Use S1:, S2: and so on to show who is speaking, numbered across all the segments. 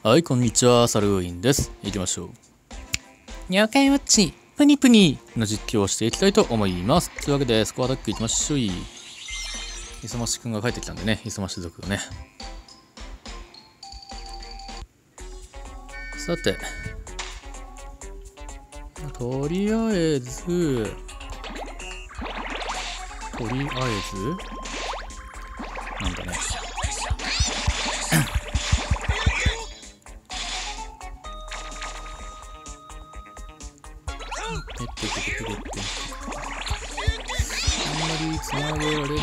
S1: はい、こんにちは、サルウィンです。行きましょう。妖怪ウォッチ、プニプニの実況をしていきたいと思います。というわけで、スコアタック行きましょう。磯増くんが帰ってきたんでね、磯増族がね。さて、とりあえず、とりあえず、なんだね。ペッペペペペペってってあんまりつなげられないな。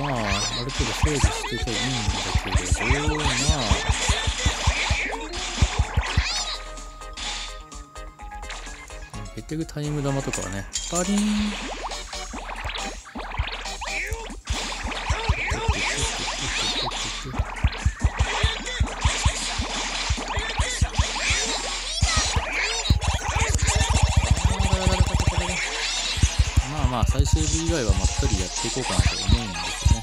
S1: まあある程度整理してていいんだけれどまあ結局タイム玉とかはねパリンあまあ最終日以外はまったりやって。いこうかなと思うんですね。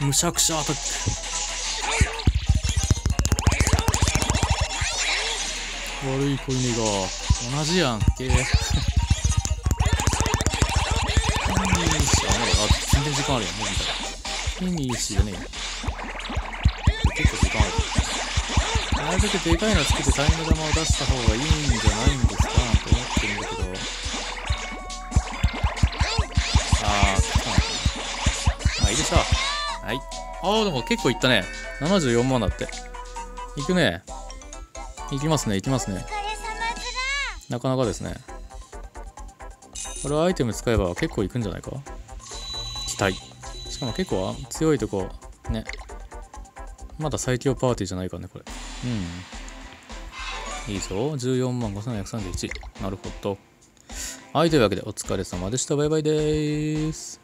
S1: むしゃくしゃアタック悪い子犬が同じやんけフィニッシュあまだあ全然時間あるやんもう見たらフィニッシュじゃねえだけでかいのつけてタイム玉を出した方がいいんじゃないんですかなんて思ってるんだけど。あーまあいいでしょうはい。あーでも結構いった。ね74万だって。いくね。いきますね。いきますね。なかなかですね。これはアイテム使えば結構いくんじゃないか。期待。しかも結構強いとこね。まだ最強パーティーじゃないからねこれ。うん。いいぞ。14万5731なるほど。はいというわけでお疲れ様でした。バイバイでーす。